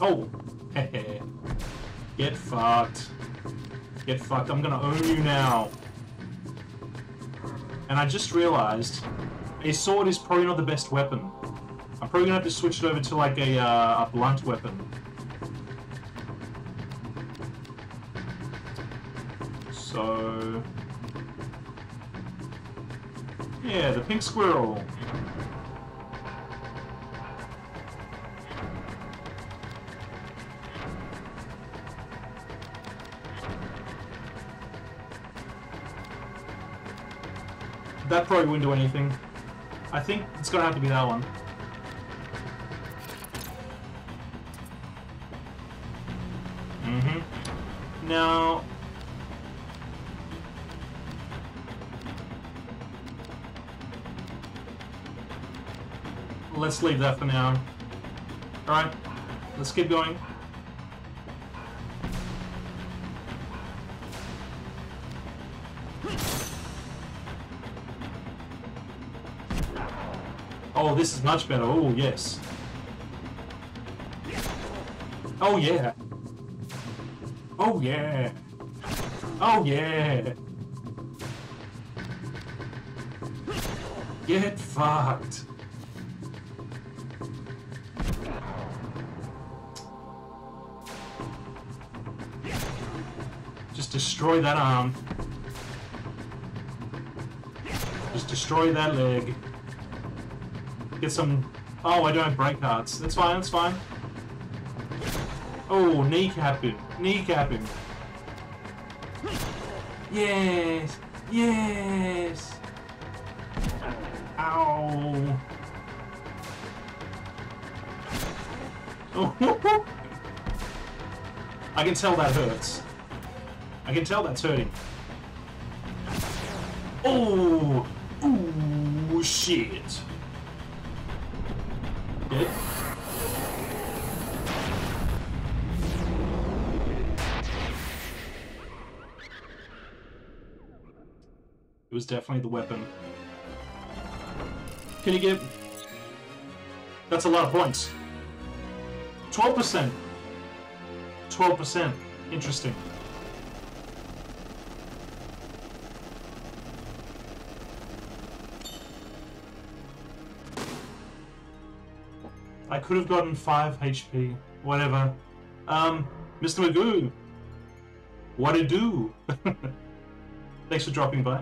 Oh! Get fucked. Get fucked. I'm gonna own you now. And I just realized a sword is probably not the best weapon. I'm probably gonna have to switch it over to like a, uh, a blunt weapon. So... Yeah, the pink squirrel. That probably wouldn't do anything. I think it's gonna have to be that one. Mm-hmm. Now... Let's leave that for now. Alright, let's keep going. Oh, this is much better. Oh, yes. Oh, yeah. Oh, yeah. Oh, yeah. Get fucked. Just destroy that arm. Just destroy that leg. Get some... Oh, I don't have break cards. That's fine, that's fine. Oh, kneecap him. Kneecap him. Yes! Yes! Ow! Oh, I can tell that hurts. I can tell that's hurting. Oh! Ooh, shit. It was definitely the weapon. Can you get... That's a lot of points. 12%. 12%. Interesting. Could have gotten 5 HP. Whatever. Um, Mr. Magoo. What it do? Thanks for dropping by.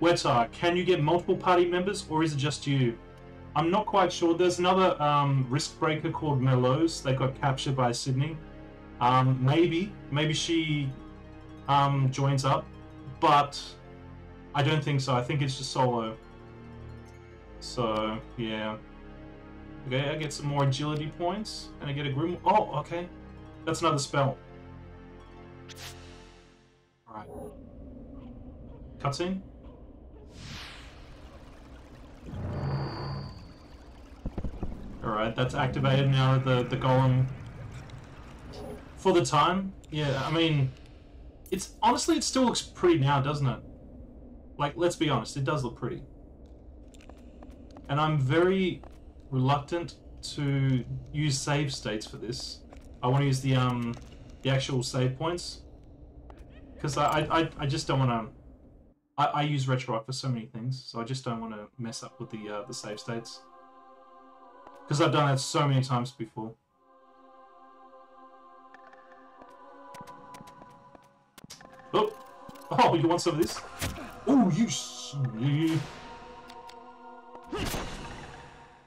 Wetar, can you get multiple party members or is it just you? I'm not quite sure. There's another um, risk breaker called Merlose They got captured by Sydney. Um, maybe, maybe she um, joins up, but I don't think so. I think it's just solo. So yeah. Okay, I get some more agility points, and I get a grim. Oh, okay, that's another spell. All right. Cutscene. Alright, that's activated now the, the golem. For the time, yeah, I mean, it's honestly, it still looks pretty now, doesn't it? Like, let's be honest, it does look pretty. And I'm very reluctant to use save states for this. I want to use the um the actual save points because I, I I just don't want to. I, I use RetroArch for so many things, so I just don't want to mess up with the uh, the save states. Because I've done that so many times before. Oh, oh, you want some of this? Oh, you.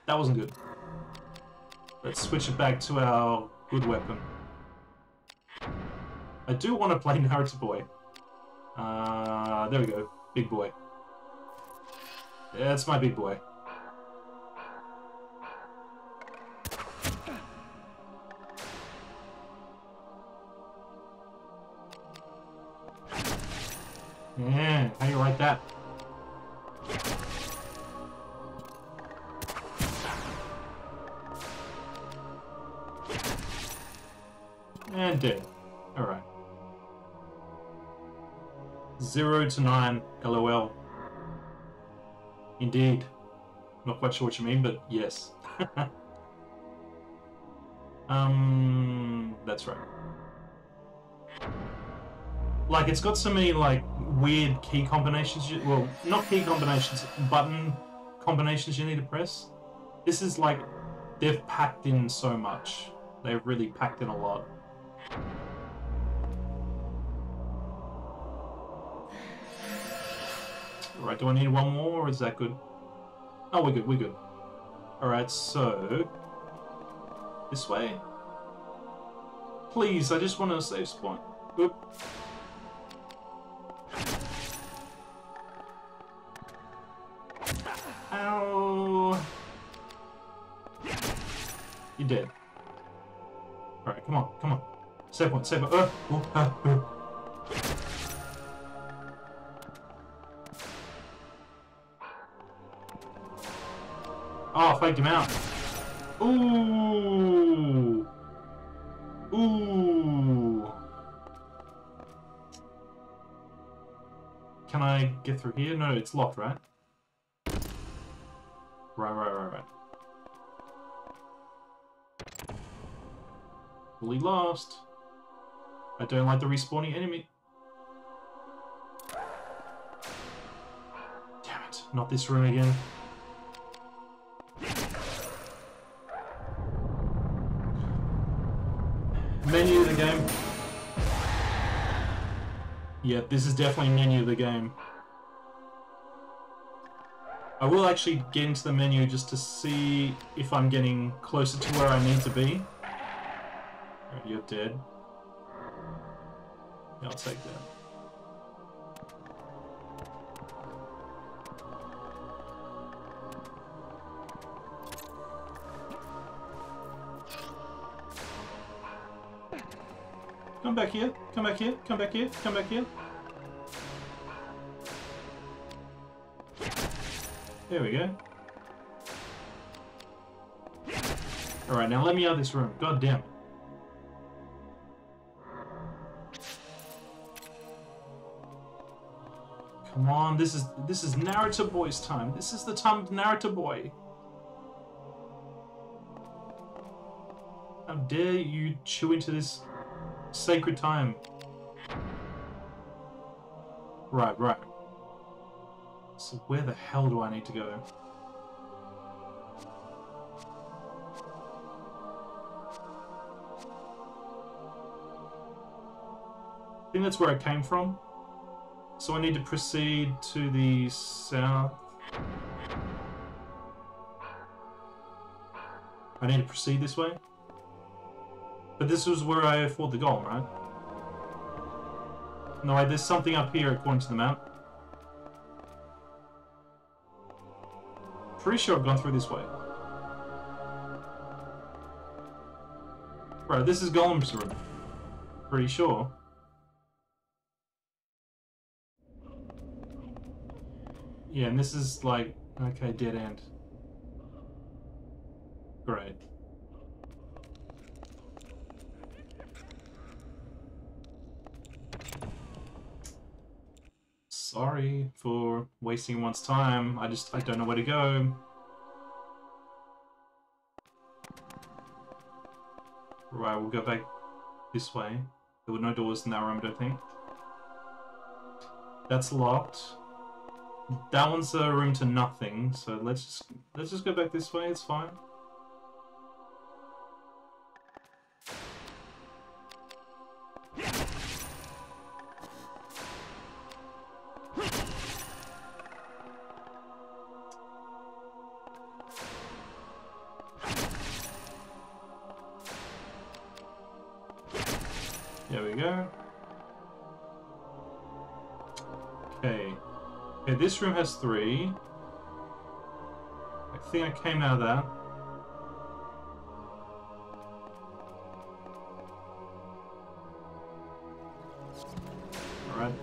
That wasn't good. Let's switch it back to our good weapon. I do want to play Naruto Boy. Uh, there we go. Big boy. Yeah, that's my big boy. Yeah, how do you like that? Nine, lol. Indeed. Not quite sure what you mean, but yes. um... that's right. Like, it's got so many, like, weird key combinations. You, well, not key combinations, button combinations you need to press. This is like, they've packed in so much. They've really packed in a lot. Alright, do I need one more, or is that good? Oh, we're good, we're good. Alright, so... This way? Please, I just want a safe spot. Oop. Ow! You dead. Alright, come on, come on. Save one, save one. Uh, uh, uh. Oh, I faked him out. Ooh. Ooh. Can I get through here? No, it's locked, right? Right, right, right, right. Fully lost. I don't like the respawning enemy. Damn it, not this room again. Yeah, this is definitely menu of the game. I will actually get into the menu just to see if I'm getting closer to where I need to be. You're dead. Yeah, I'll take that. Come back here, come back here, come back here, come back here. There we go. Alright, now let me out of this room. God damn it. Come on, this is this is Naruto Boy's time. This is the time of Naruto Boy. How dare you chew into this sacred time? Right, right. So where the hell do I need to go? I think that's where I came from. So I need to proceed to the south. I need to proceed this way. But this was where I fought the golem, right? No, I there's something up here according to the map. Pretty sure I've gone through this way. Right, this is Golem's room. Pretty sure. Yeah, and this is like, okay, dead end. Great. Sorry for wasting one's time. I just, I don't know where to go. Right, we'll go back this way. There were no doors in that room, I don't think. That's locked. That one's a room to nothing, so let's just let's just go back this way, it's fine. There. Okay. Okay, this room has three. I think I came out of that. Alright.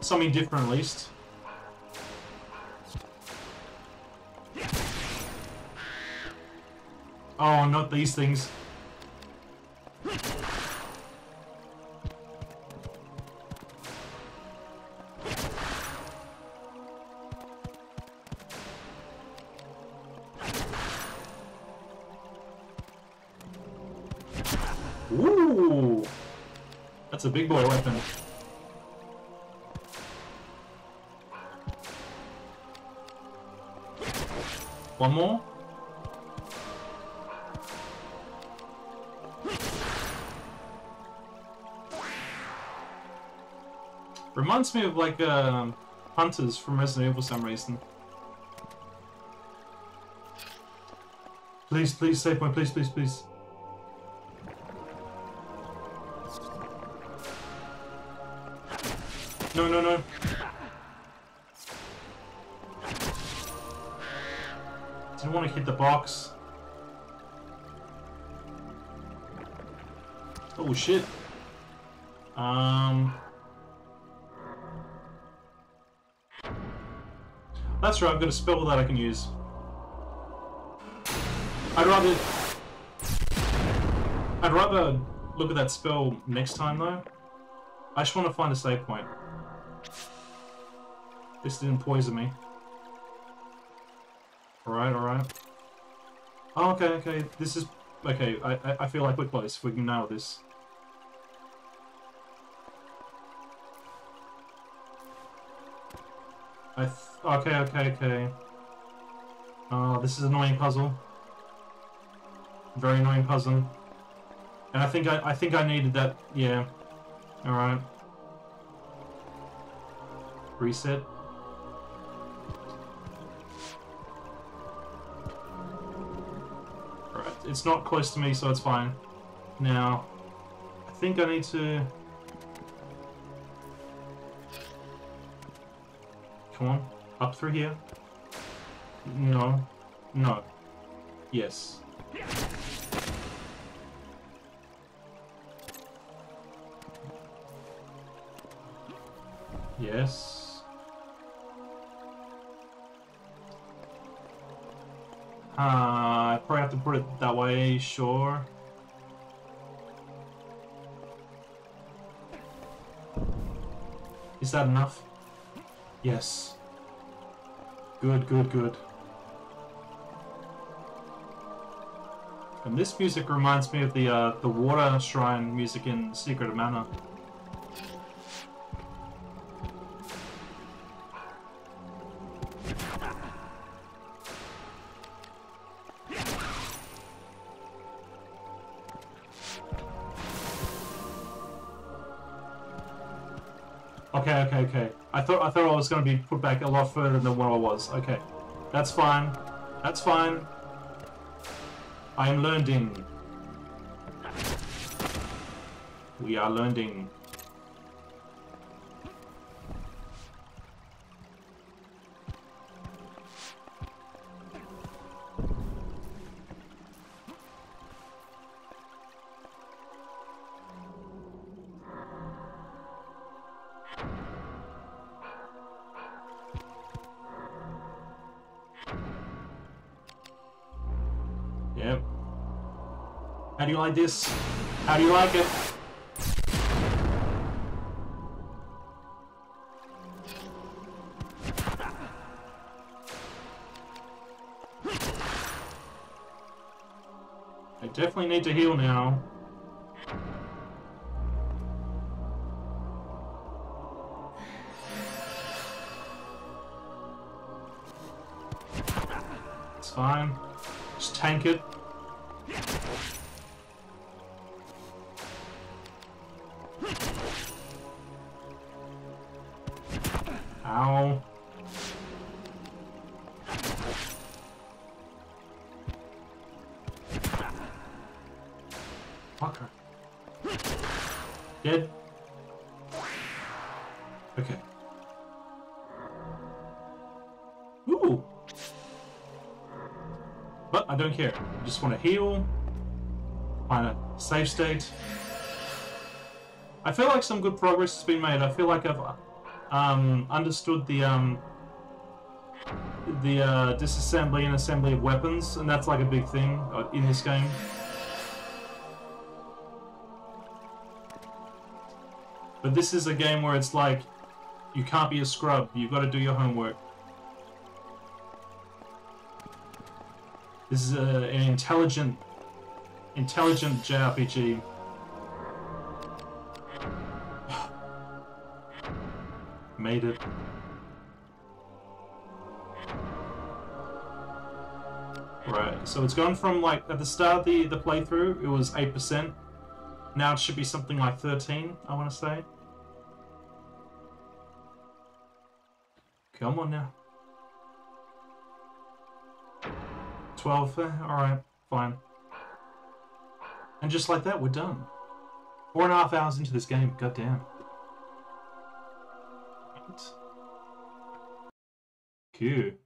Something different at least. Oh, not these things. That's a big boy weapon. One more? Reminds me of like um, hunters from Resident Evil for some reason. Please, please, save point, please, please, please. No, no, no. Didn't want to hit the box. Oh shit. Um. That's right, I've got a spell that I can use. I'd rather... I'd rather look at that spell next time, though. I just want to find a save point. This didn't poison me. Alright, alright. Oh, okay, okay. This is... Okay, I, I feel like we're close. We can nail this. I okay, okay, okay. Oh, this is an annoying puzzle. Very annoying puzzle. And I think I, I think I needed that. Yeah. All right. Reset. Right. It's not close to me, so it's fine. Now, I think I need to. Come on. Up through here. No. No. Yes. Yes. I probably have to put it that way, sure. Is that enough? Yes. Good, good, good. And this music reminds me of the uh, the water shrine music in Secret of Mana. Okay, okay, okay. I thought I thought I was going to be put back a lot further than what I was. Okay, that's fine. That's fine. I am learning. We are learning. How do you like this? How do you like it? I definitely need to heal now. It's fine. Just tank it. Fucker. Dead. Okay. Ooh. But I don't care. I just want to heal. Find a safe state. I feel like some good progress has been made. I feel like I've um, understood the um, the uh, disassembly and assembly of weapons, and that's like a big thing uh, in this game. But this is a game where it's like, you can't be a scrub. You've got to do your homework. This is a, an intelligent, intelligent JRPG. Made it. Right, so it's gone from like, at the start of the, the playthrough, it was 8%. Now it should be something like 13, I want to say. Come on now. 12, eh, alright, fine. And just like that, we're done. Four and a half hours into this game, goddamn. Right. Cute.